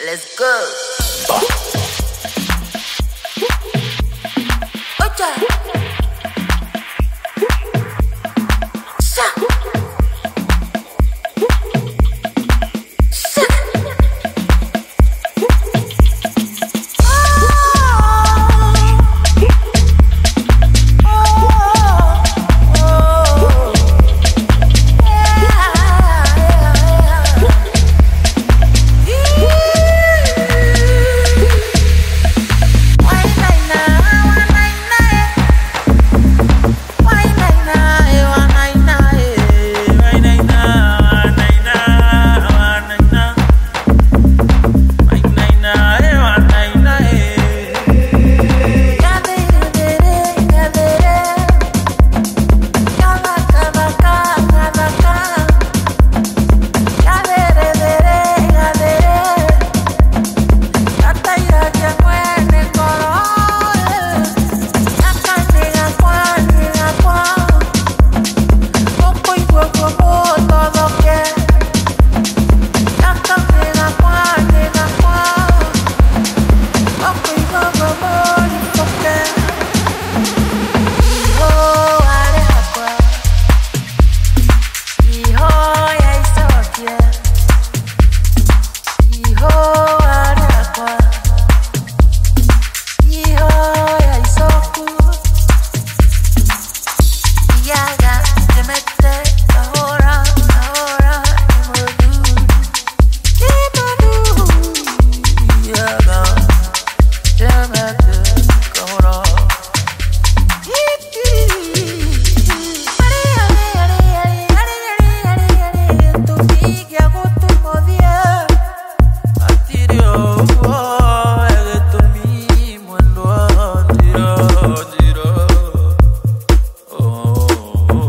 Let's go.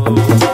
Thank you.